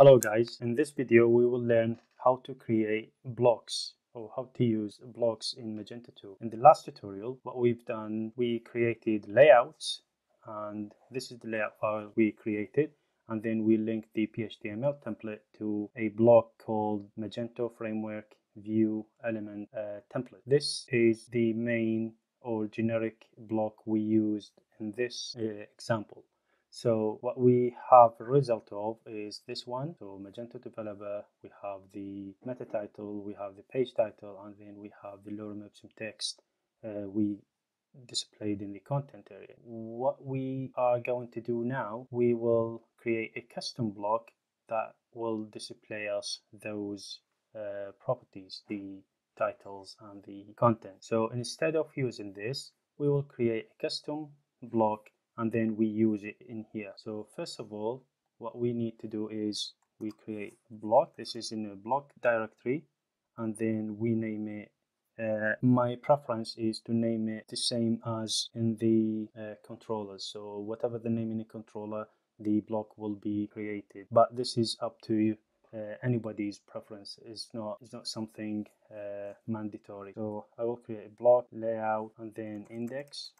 Hello guys, in this video we will learn how to create blocks or how to use blocks in Magento 2. In the last tutorial what we've done we created layouts and this is the layout file we created and then we linked the PHTML template to a block called Magento Framework View Element uh, template. This is the main or generic block we used in this uh, example. So what we have a result of is this one. So Magento developer, we have the meta title, we have the page title, and then we have the lorem ipsum text uh, we displayed in the content area. What we are going to do now, we will create a custom block that will display us those uh, properties, the titles and the content. So instead of using this, we will create a custom block and then we use it in here. So first of all, what we need to do is we create block. This is in a block directory and then we name it uh, my preference is to name it the same as in the uh, controllers so whatever the name in the controller the block will be created. But this is up to uh, anybody's preference. Is not is not something uh, mandatory. So i will create a block layout and then index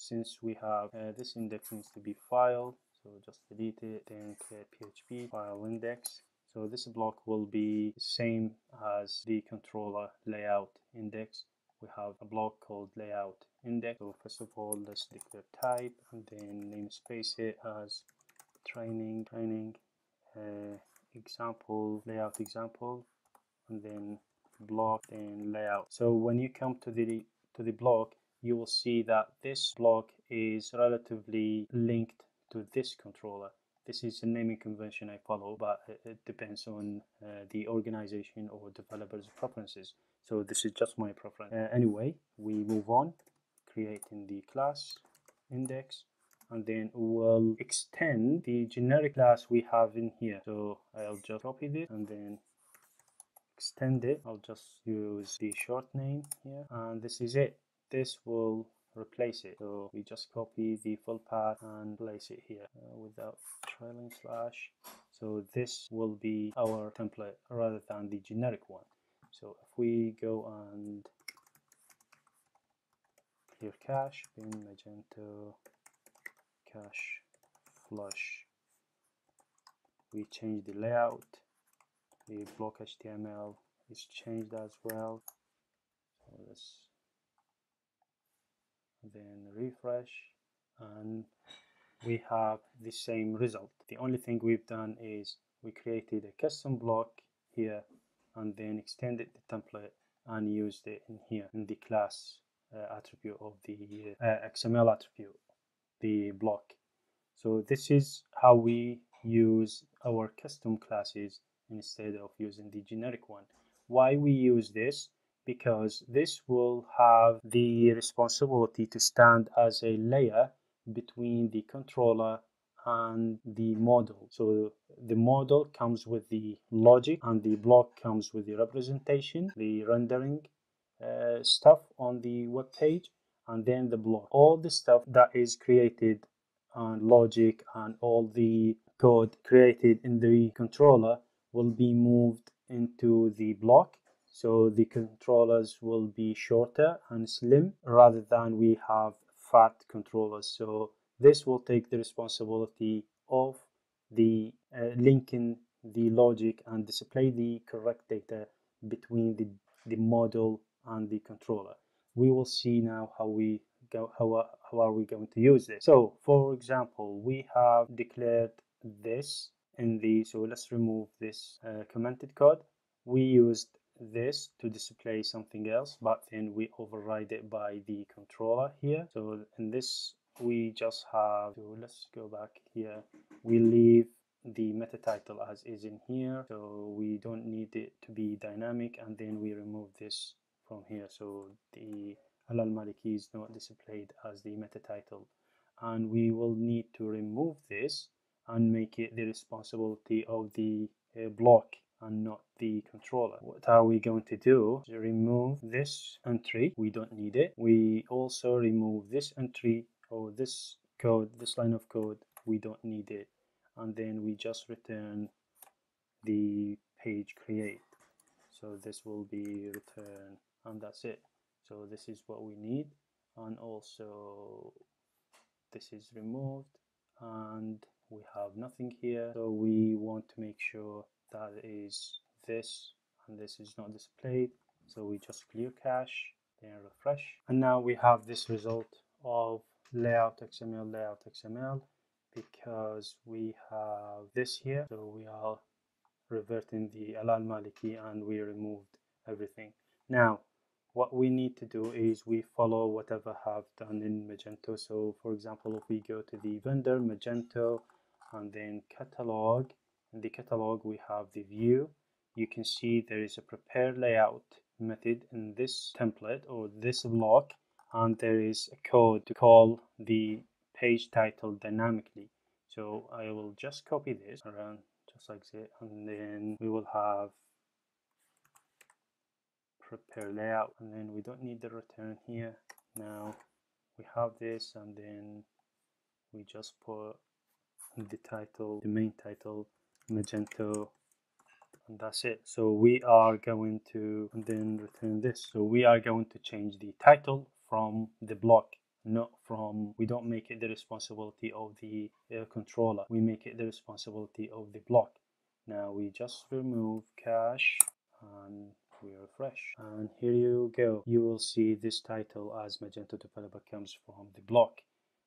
since we have uh, this index needs to be file so just delete it then create php file index. So this block will be same as the controller layout index. We have a block called layout index. So first of all let's declare type and then namespace it as training training uh, example layout example and then block and layout. So when you come to the to the block you will see that this block is relatively linked to this controller. This is a naming convention I follow, but it depends on uh, the organization or developer's preferences. So this is just my preference. Uh, anyway, we move on, creating the class index, and then we'll extend the generic class we have in here. So I'll just copy this and then extend it. I'll just use the short name here, and this is it this will replace it. So we just copy the full path and place it here uh, without trailing slash. So this will be our template rather than the generic one. So if we go and clear cache bin magento cache flush we change the layout. The block html is changed as well. So let's then refresh and we have the same result. The only thing we've done is we created a custom block here and then extended the template and used it in here in the class uh, attribute of the uh, XML attribute the block. So this is how we use our custom classes instead of using the generic one. Why we use this because this will have the responsibility to stand as a layer between the controller and the model. So the model comes with the logic and the block comes with the representation, the rendering uh, stuff on the web page, and then the block. All the stuff that is created and logic and all the code created in the controller will be moved into the block so the controllers will be shorter and slim rather than we have fat controllers. So this will take the responsibility of the uh, linking the logic and display the correct data between the, the model and the controller. We will see now how we go how, how are we going to use this. So for example we have declared this in the so let's remove this uh, commented code. We used this to display something else but then we override it by the controller here. So in this we just have to let's go back here. We leave the meta title as is in here so we don't need it to be dynamic and then we remove this from here. So the Al Maliki is not displayed as the meta title. And we will need to remove this and make it the responsibility of the uh, block and not the controller. What are we going to do? Remove this entry, we don't need it. We also remove this entry or this code, this line of code, we don't need it. And then we just return the page create so this will be return and that's it so this is what we need and also this is removed and we have nothing here so we want to make sure that is this and this is not displayed. So we just clear cache then refresh. And now we have this result of layout xml layout xml because we have this here. So we are reverting the Alal Maliki and we removed everything. Now what we need to do is we follow whatever have done in Magento. So for example if we go to the vendor Magento and then catalog in the catalog we have the view. You can see there is a prepare layout method in this template or this block and there is a code to call the page title dynamically. So I will just copy this around just like that and then we will have prepare layout and then we don't need the return here. Now we have this and then we just put the title the main title magento and that's it. So we are going to then return this. So we are going to change the title from the block not from we don't make it the responsibility of the uh, controller. We make it the responsibility of the block. Now we just remove cache and we refresh and here you go. You will see this title as magento developer comes from the block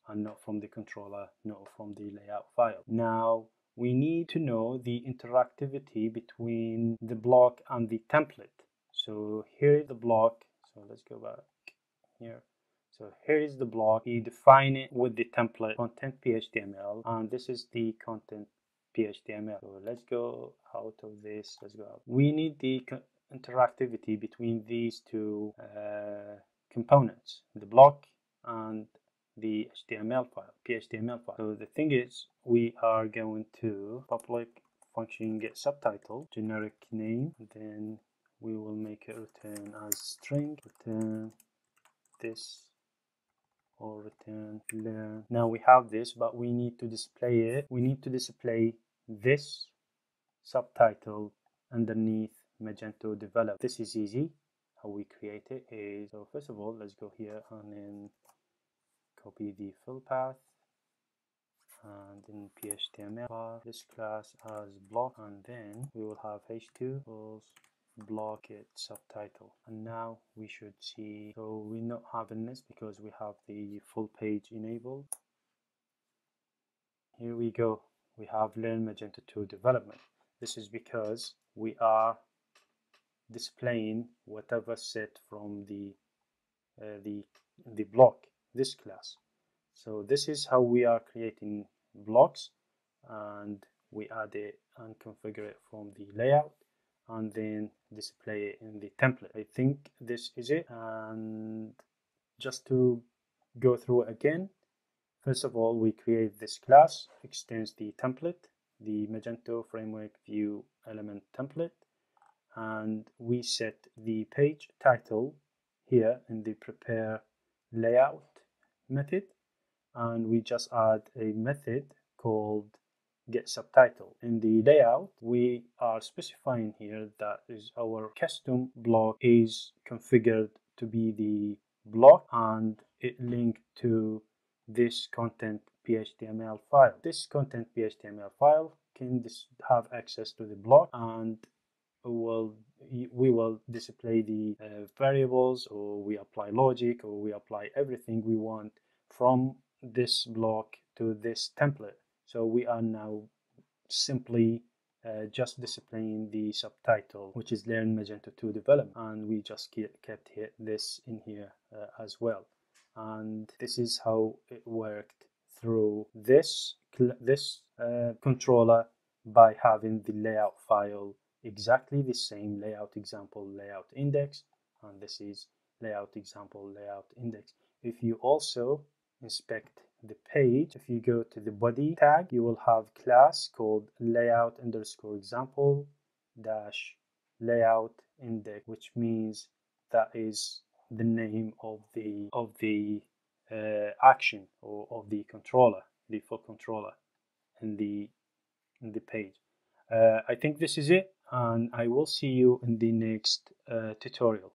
and not from the controller not from the layout file. Now we need to know the interactivity between the block and the template. So here is the block. So let's go back here. So here is the block. You define it with the template content phtml and this is the content phtml so let's go out of this. Let's go out. We need the interactivity between these two uh, components, the block and the HTML file, PHTML file. So the thing is, we are going to public function get subtitle, generic name, then we will make it return as string, return this or return learn. Now we have this, but we need to display it. We need to display this subtitle underneath Magento develop. This is easy. How we create it is, so first of all, let's go here and then copy the fill path and in PHTML this class as block and then we will have h2 equals block it subtitle. And now we should see so we're not having this because we have the full page enabled. Here we go. We have learn magento 2 development. This is because we are displaying whatever set from the uh, the the block this class. So this is how we are creating blocks and we add it and configure it from the layout and then display it in the template. I think this is it and just to go through again first of all we create this class extends the template the magento framework view element template and we set the page title here in the prepare layout method and we just add a method called get subtitle. In the layout we are specifying here that is our custom block is configured to be the block and it linked to this content phtml file. This content phtml file can have access to the block and will we will display the uh, variables or we apply logic or we apply everything we want from this block to this template. So we are now simply uh, just displaying the subtitle which is learn magento 2 development. And we just kept this in here uh, as well. And this is how it worked through this this uh, controller by having the layout file exactly the same layout example layout index and this is layout example layout index. If you also inspect the page if you go to the body tag you will have class called layout underscore example dash layout index which means that is the name of the of the uh, action or of the controller the default controller in the in the page. Uh, I think this is it and I will see you in the next uh, tutorial.